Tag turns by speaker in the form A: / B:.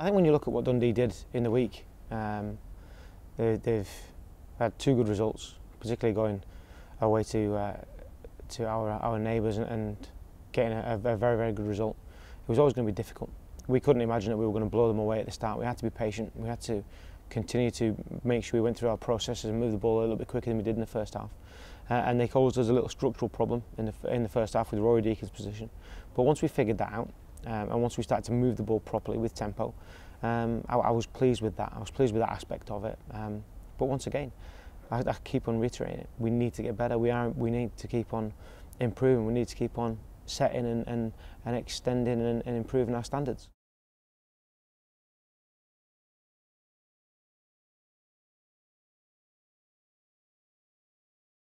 A: I think when you look at what Dundee did in the week, um, they, they've had two good results, particularly going away to uh, to our our neighbours and, and getting a, a very very good result. It was always going to be difficult. We couldn't imagine that we were going to blow them away at the start. We had to be patient. We had to continue to make sure we went through our processes and move the ball a little bit quicker than we did in the first half. Uh, and they caused us a little structural problem in the in the first half with Roarie Deacon's position. But once we figured that out, Um, and once we started to move the ball properly with tempo, um, I, I was pleased with that. I was pleased with that aspect of it. Um, but once again, I, I keep on reiterating it. We need to get better. We are. We need to keep on improving. We need to keep on setting and, and, and extending and, and improving our standards.